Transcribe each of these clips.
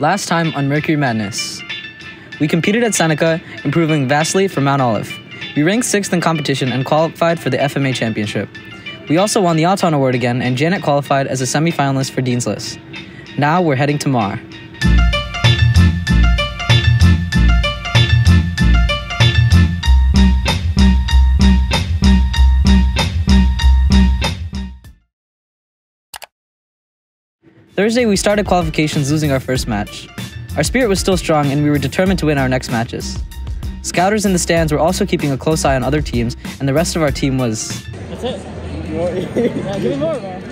Last time on Mercury Madness. We competed at Seneca, improving vastly from Mount Olive. We ranked sixth in competition and qualified for the FMA Championship. We also won the Auton Award again, and Janet qualified as a semifinalist for Dean's List. Now we're heading to Mar. Thursday, we started qualifications losing our first match. Our spirit was still strong, and we were determined to win our next matches. Scouters in the stands were also keeping a close eye on other teams, and the rest of our team was. That's it. yeah, give me more, man.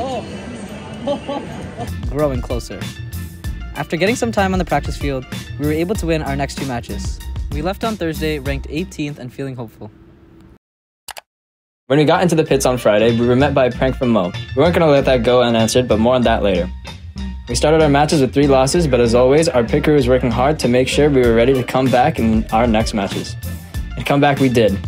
Oh. growing closer. After getting some time on the practice field, we were able to win our next two matches. We left on Thursday ranked 18th and feeling hopeful. When we got into the pits on Friday, we were met by a prank from Mo. We weren't going to let that go unanswered, but more on that later. We started our matches with three losses, but as always, our picker was working hard to make sure we were ready to come back in our next matches. And come back we did.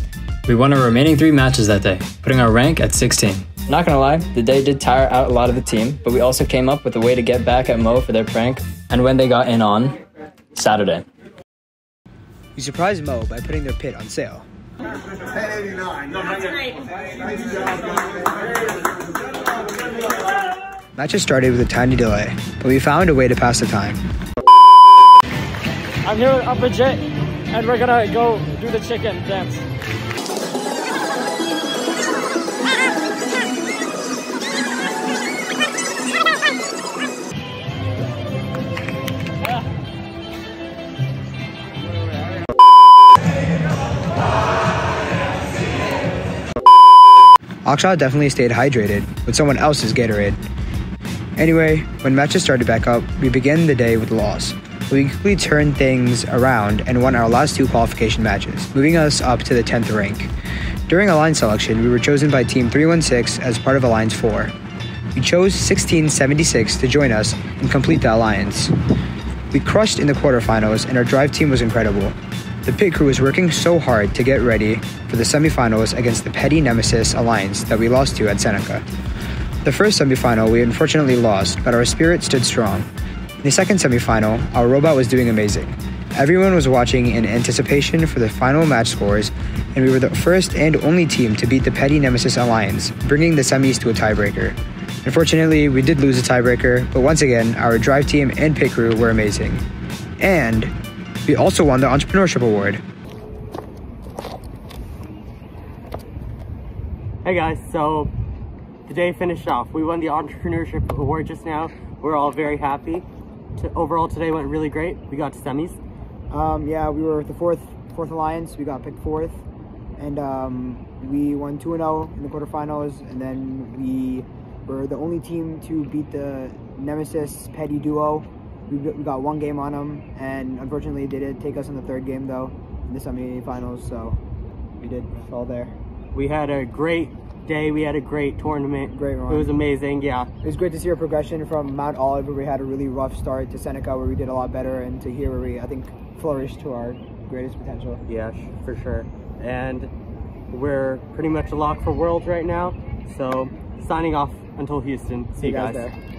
We won our remaining three matches that day, putting our rank at 16. Not gonna lie, the day did tire out a lot of the team, but we also came up with a way to get back at Mo for their prank and when they got in on Saturday. We surprised Mo by putting their pit on sale. Matches started with a tiny delay, but we found a way to pass the time. I'm here with Upper Jet, and we're gonna go do the chicken dance. Akshaw definitely stayed hydrated with someone else's Gatorade. Anyway, when matches started back up, we began the day with a loss. We quickly turned things around and won our last two qualification matches, moving us up to the 10th rank. During alliance selection, we were chosen by Team 316 as part of Alliance 4. We chose 1676 to join us and complete the alliance. We crushed in the quarterfinals, and our drive team was incredible. The pit crew was working so hard to get ready for the semifinals against the Petty Nemesis Alliance that we lost to at Seneca. The first semifinal we unfortunately lost, but our spirit stood strong. In the second semifinal, our robot was doing amazing. Everyone was watching in anticipation for the final match scores, and we were the first and only team to beat the Petty Nemesis Alliance, bringing the semis to a tiebreaker. Unfortunately, we did lose a tiebreaker, but once again, our drive team and pit crew were amazing. And we also won the Entrepreneurship Award. Hey guys, so the day finished off. We won the Entrepreneurship Award just now. We're all very happy. To, overall, today went really great. We got to semis. Um, yeah, we were the fourth fourth alliance. We got picked fourth, and um, we won two and zero in the quarterfinals. And then we were the only team to beat the Nemesis Petty duo. We, got one game on them, and unfortunately, they did take us in the third game though in the semifinals. So we did fall there. We had a great day. We had a great tournament. Great run. It was amazing. Yeah. It was great to see our progression from Mount Olive, where we had a really rough start, to Seneca, where we did a lot better, and to here, where we I think flourished to our greatest potential. Yeah, for sure. And we're pretty much a lock for Worlds right now. So signing off until Houston. See, you guys. there.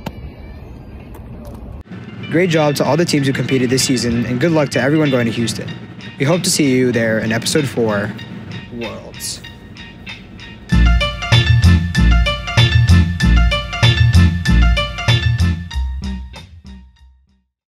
Great job to all the teams who competed this season, and good luck to everyone going to Houston. We hope to see you there in episode four Worlds.